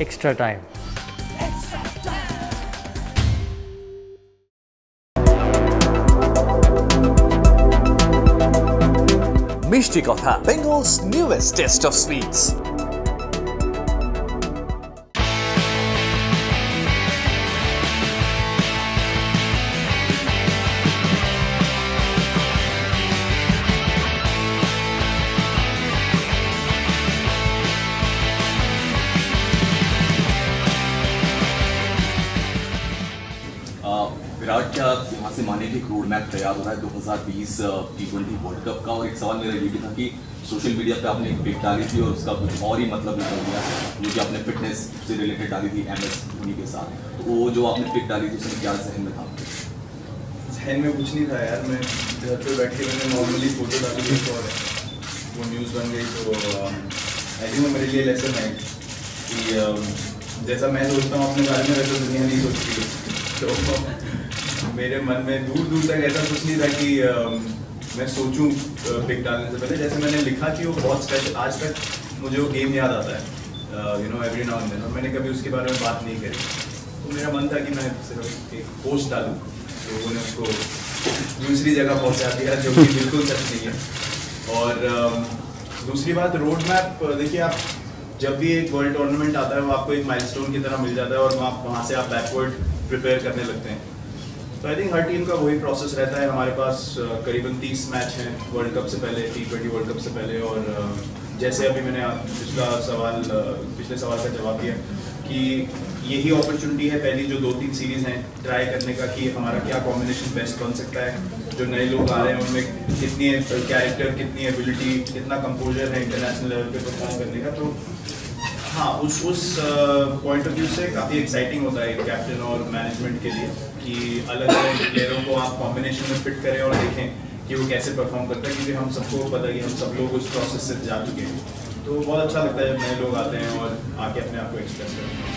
extra time. Mishti Kotha, Bengal's newest taste of sweets. Virat क्या यहाँ से माने कि रोड मैप तैयार हो रहा है 2020 टी ट्वेंटी वर्ल्ड कप का? और एक सवाल मेरा ये भी था कि सोशल मीडिया पे आपने एक पिक डाली थी और उसका कुछ और ही मतलब निकल गया जो कि आपने फिटनेस से रिलेटेड डाली थी एम एस धोनी के साथ। तो वो जो आपने पिक डाली थी उसमें क्या जहन में था? जहन में कुछ नहीं था यार, मैं घर पे बैठ के मैंने नॉर्मली फ़ोटो डाली थी और वो न्यूज़ बन गई तो आई थिंक मेरे लिए लेसन है कि जैसा मैं सोचता हूँ, अपने बारे में वैसा दुनिया नहीं सोचती। तो मेरे मन में दूर दूर तक ऐसा कुछ नहीं था कि मैं सोचूं पिक डालने से पहले। जैसे मैंने लिखा कि वो बहुत स्पेशल आज तक मुझे वो गेम याद आता है। You know every now and और मैंने कभी उसके बारे में बात नहीं करी। तो मेरा मन था कि मैं सिर्फ़ एक पोस्ट डालूँ। लोगों ने उसको दूसरी जगह पहुँचा दिया, जो कि बिल्कुल सच नहीं है। और दूसरी बात रोड मैप देखिए आप, जब भी एक वर्ल्ड टूर्नामेंट आता है, वो आपको एक माइलस्टोन की तरह मिल जाता है और वहाँ वहाँ से आप बैकवर्ड प्रिपेयर करने लगते हैं। तो आई थिंक हर टीम का वही प्रोसेस रहता है। हमारे पास करीबन तीस मैच हैं वर्ल्ड कप से पहले टी ट्वेंटी वर्ल्ड कप से पहले और जैसे अभी मैंने पिछला सवाल पिछले सवाल का जवाब दिया कि यही अपॉर्चुनिटी है पहली जो दो तीन सीरीज़ हैं ट्राई करने का कि हमारा क्या कॉम्बिनेशन बेस्ट बन सकता है। जो नए लोग आ रहे हैं, उनमें कितनी कैरेक्टर कितनी एबिलिटी कितना कंपोजर है इंटरनेशनल लेवल पे परफॉर्म करने का। तो हाँ उस उस पॉइंट ऑफ़ व्यू से काफ़ी एक्साइटिंग होता है कैप्टन और मैनेजमेंट के लिए कि अलग अलग प्लेयरों को आप कॉम्बिनेशन में फिट करें और देखें कि वो कैसे परफॉर्म करता है क्योंकि हम सबको पता है कि हम सब लोग उस प्रोसेस से जा चुके हैं। तो बहुत अच्छा लगता है जब नए लोग आते हैं और आके अपने आप को एक्सप्रेस करते हैं।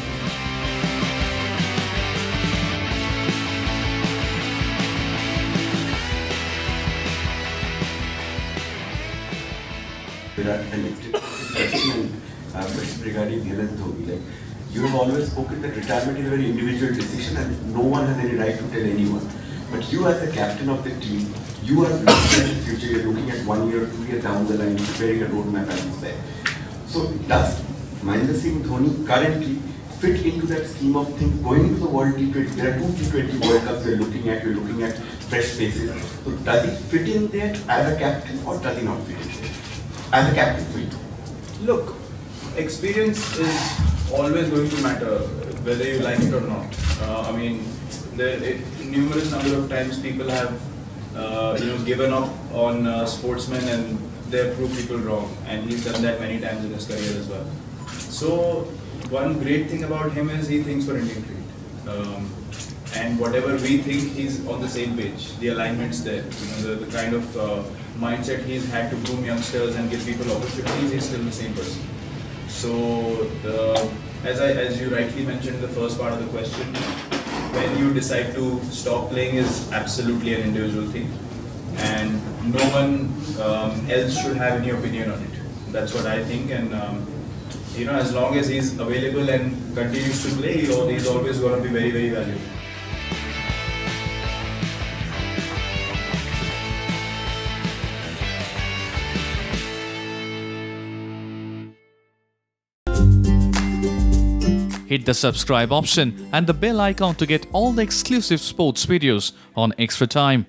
Virat uh, question regarding MS Dhoni. Like, you have always spoken that retirement is a very individual decision and no one has any right to tell anyone. But you as a captain of the team, you are looking at the future, you're looking at one year, two years down the line, preparing a roadmap as you said. So does Mahendra Singh Dhoni currently fit into that scheme of things going into the World T20? There are two T20 World Cups we're looking at, we're looking at fresh faces. So does he fit in there as a captain or does he not fit in there? As a captain for you? Look, experience is always going to matter, whether you like it or not. Uh, I mean, there it, numerous number of times people have, uh, you know, given up on uh, sportsmen and they have proved people wrong, and he's done that many times in his career as well. So one great thing about him is he thinks for Indian cricket. Um, and whatever we think, he's on the same page. The alignment's there. You know, the, the kind of uh, mindset he's had to groom youngsters and give people opportunities, he's still the same person. So, the, as, I, as you rightly mentioned in the first part of the question, when you decide to stop playing is absolutely an individual thing. And no one um, else should have any opinion on it. That's what I think. And um, you know, as long as he's available and continues to play, he's always going to be very, very valuable. Hit the subscribe option and the bell icon to get all the exclusive sports videos on Extra Time.